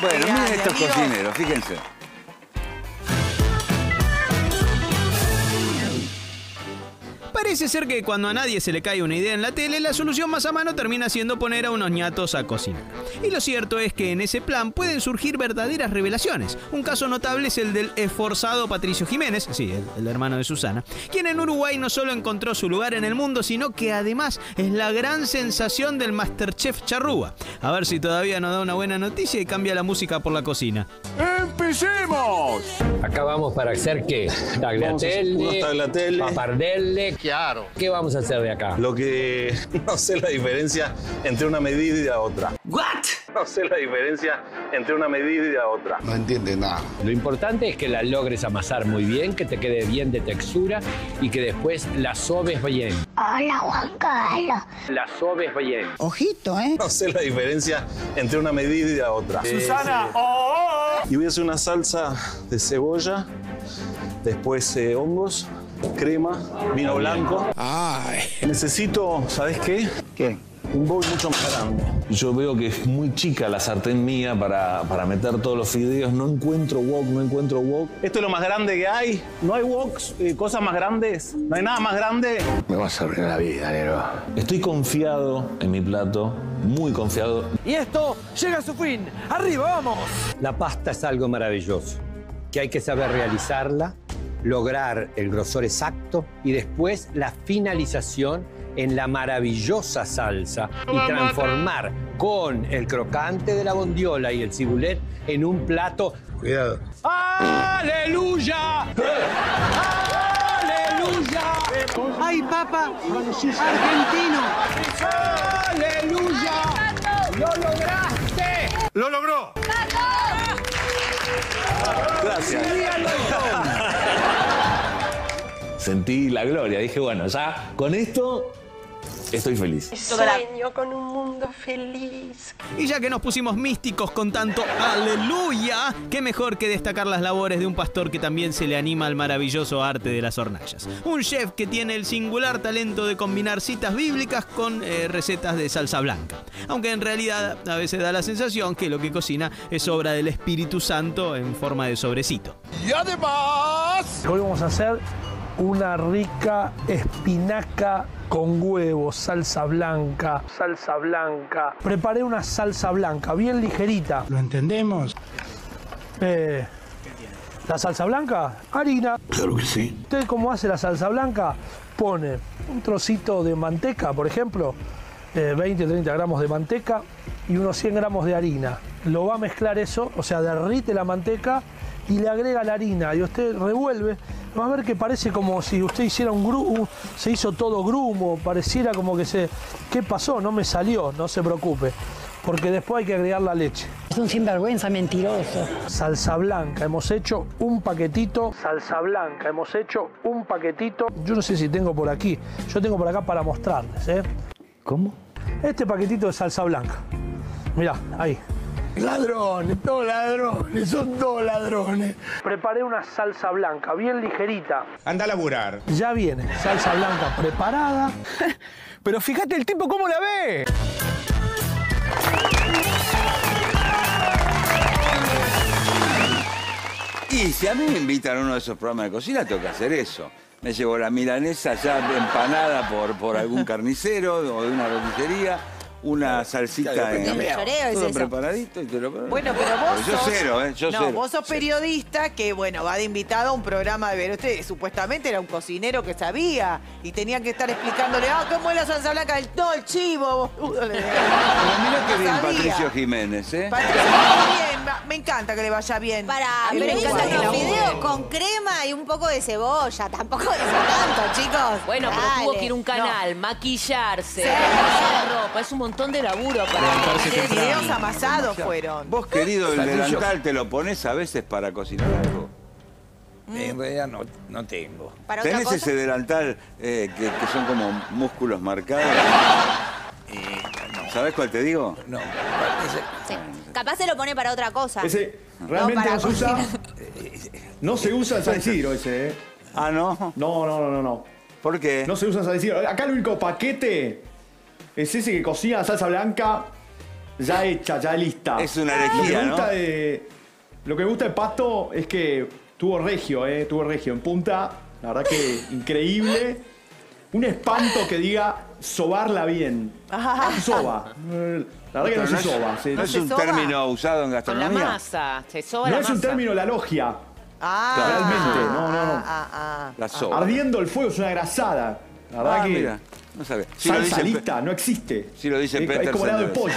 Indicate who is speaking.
Speaker 1: Bueno, miren estos cocineros, fíjense.
Speaker 2: Parece ser que cuando a nadie se le cae una idea en la tele, la solución más a mano termina siendo poner a unos ñatos a cocinar. Y lo cierto es que en ese plan pueden surgir verdaderas revelaciones. Un caso notable es el del esforzado Patricio Jiménez, sí, el, el hermano de Susana, quien en Uruguay no solo encontró su lugar en el mundo, sino que además es la gran sensación del Masterchef Charrúa. A ver si todavía nos da una buena noticia y cambia la música por la cocina.
Speaker 3: ¡Empecemos!
Speaker 4: Acá vamos para hacer qué? Tagliatelle. papardelle.
Speaker 3: Claro.
Speaker 4: ¿Qué vamos a hacer de acá?
Speaker 3: Lo que no sé la diferencia entre una medida y la otra.
Speaker 5: ¿What?
Speaker 3: No sé la diferencia entre una medida y la otra.
Speaker 6: No entiende nada.
Speaker 4: Lo importante es que la logres amasar muy bien, que te quede bien de textura y que después la sobes bien.
Speaker 7: Hola Juan Carlos.
Speaker 4: La sobes bien.
Speaker 7: Ojito, ¿eh?
Speaker 3: No sé la diferencia entre una medida y la otra.
Speaker 5: Susana,
Speaker 3: Y voy a hacer una salsa de cebolla, después eh, hongos, crema, vino blanco.
Speaker 6: Ay.
Speaker 3: Necesito, ¿sabes qué?
Speaker 1: ¿Qué?
Speaker 3: Un bowl mucho más grande. Yo veo que es muy chica la sartén mía para, para meter todos los fideos. No encuentro wok, no encuentro wok. Esto es lo más grande que hay. No hay woks, eh, cosas más grandes. No hay nada más grande.
Speaker 6: Me vas a abrir la vida, negro.
Speaker 3: Estoy confiado en mi plato, muy confiado.
Speaker 5: y esto llega a su fin. ¡Arriba, vamos!
Speaker 4: La pasta es algo maravilloso, que hay que saber realizarla, lograr el grosor exacto y después la finalización en la maravillosa salsa y transformar con el crocante de la bondiola y el cibulet en un plato.
Speaker 6: Cuidado.
Speaker 4: ¡Aleluya! ¡Aleluya!
Speaker 5: ¡Ay, papá! ¡Argentino!
Speaker 4: ¡Aleluya! ¡Lo lograste!
Speaker 6: ¡Lo logró!
Speaker 3: Gracias. Sentí la gloria. Dije, bueno, ya con esto estoy feliz.
Speaker 7: Sueño con un mundo feliz.
Speaker 2: Y ya que nos pusimos místicos con tanto aleluya, qué mejor que destacar las labores de un pastor que también se le anima al maravilloso arte de las hornallas. Un chef que tiene el singular talento de combinar citas bíblicas con eh, recetas de salsa blanca. Aunque en realidad a veces da la sensación que lo que cocina es obra del Espíritu Santo en forma de sobrecito.
Speaker 6: Y además.
Speaker 8: Hoy vamos a hacer una rica espinaca con huevo, salsa blanca, salsa blanca. Preparé una salsa blanca bien ligerita.
Speaker 6: ¿Lo entendemos?
Speaker 8: Eh, la salsa blanca, harina.
Speaker 6: Claro que sí.
Speaker 8: ¿Usted cómo hace la salsa blanca? Pone un trocito de manteca, por ejemplo, eh, 20, 30 gramos de manteca y unos 100 gramos de harina. Lo va a mezclar eso, o sea, derrite la manteca y le agrega la harina y usted revuelve. Va a ver que parece como si usted hiciera un grumo, se hizo todo grumo, pareciera como que se... ¿Qué pasó? No me salió, no se preocupe. Porque después hay que agregar la leche.
Speaker 7: Es un sinvergüenza mentiroso.
Speaker 8: Salsa blanca, hemos hecho un paquetito. Salsa blanca, hemos hecho un paquetito. Yo no sé si tengo por aquí. Yo tengo por acá para mostrarles, ¿eh?
Speaker 4: ¿Cómo?
Speaker 8: Este paquetito de salsa blanca. Mirá, ahí.
Speaker 6: Ladrones, todos ladrones, son dos ladrones.
Speaker 8: Preparé una salsa blanca bien ligerita.
Speaker 6: Anda a laburar.
Speaker 8: Ya viene, salsa blanca preparada.
Speaker 5: Pero fíjate el tipo cómo la ve.
Speaker 1: Y si a mí me invitan a uno de esos programas de cocina, tengo que hacer eso. Me llevo la milanesa ya empanada por, por algún carnicero o de una roticería, una salsita en
Speaker 9: El choreo es
Speaker 1: todo
Speaker 9: eso.
Speaker 1: preparadito y te lo
Speaker 5: Bueno, pero vos
Speaker 1: Yo
Speaker 5: sos...
Speaker 1: cero, ¿eh? Yo
Speaker 5: no,
Speaker 1: cero.
Speaker 5: vos sos periodista que, bueno, va de invitado a un programa de ver. Usted supuestamente era un cocinero que sabía y tenía que estar explicándole, ah, ¿cómo es la salsa blanca? El, no, el chivo. boludo, le decía.
Speaker 1: Pero mira qué
Speaker 5: No
Speaker 1: bien
Speaker 5: sabía.
Speaker 1: Patricio Jiménez, ¿eh?
Speaker 5: Patricio, muy bien, va- me encanta que le vaya bien.
Speaker 9: Para, pero
Speaker 5: me
Speaker 9: esos
Speaker 5: encanta que
Speaker 9: los
Speaker 5: labure.
Speaker 9: fideos con crema y un poco de cebolla. Tampoco es tanto, chicos.
Speaker 10: Bueno, pero tuvo que ir a un canal, maquillarse,
Speaker 9: Sí.
Speaker 10: ropa. Es un montón de laburo para
Speaker 5: De fideos amasados fueron.
Speaker 1: Vos, querido, el delantal te lo pones a veces para cocinar algo.
Speaker 11: En realidad no, no tengo.
Speaker 9: Para otra
Speaker 1: ¿Tenés
Speaker 9: cosa.
Speaker 1: ese delantal eh, que, que son como músculos marcados?
Speaker 11: Eh, no,
Speaker 1: ¿Sabés cuál te digo?
Speaker 11: no. Ese-
Speaker 9: Sí. Capaz se lo pone para otra cosa.
Speaker 12: Ese realmente no, se usa. No se usa en San Isidro ese, ¿eh?
Speaker 1: Ah, ¿no?
Speaker 12: No, no, no, no, no.
Speaker 1: ¿Por qué?
Speaker 12: No se usa en San Isidro. Acá el único paquete es ese que cocina salsa blanca ya hecha, ya lista.
Speaker 1: Es una
Speaker 12: Lo que
Speaker 1: herejía, ¿no?
Speaker 12: de, lo que me gusta de Pasto es que tuvo regio, ¿eh? Tuvo regio en punta. La verdad que increíble. Un espanto que diga sobarla bien. Se soba. La verdad que no, se soba. se-
Speaker 1: no es un
Speaker 5: soba.
Speaker 1: término usado en
Speaker 10: Con la
Speaker 1: gastronomía.
Speaker 10: masa. Se soba
Speaker 12: no
Speaker 10: la
Speaker 12: es un término la logia.
Speaker 5: Ah,
Speaker 12: Realmente, no, no, no.
Speaker 5: Ah, ah, ah.
Speaker 1: La soba.
Speaker 12: Ardiendo el fuego es una grasada. La verdad
Speaker 1: Ah,
Speaker 12: que
Speaker 1: mira, no
Speaker 12: lista no existe.
Speaker 1: si lo dice
Speaker 12: es, como helado de pollo.